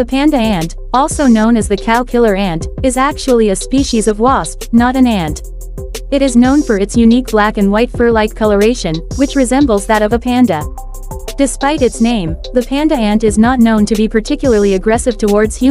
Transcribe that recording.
The panda ant, also known as the cow killer ant, is actually a species of wasp, not an ant. It is known for its unique black and white fur-like coloration, which resembles that of a panda. Despite its name, the panda ant is not known to be particularly aggressive towards humans.